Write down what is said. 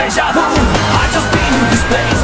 deja vu. I just been to this place.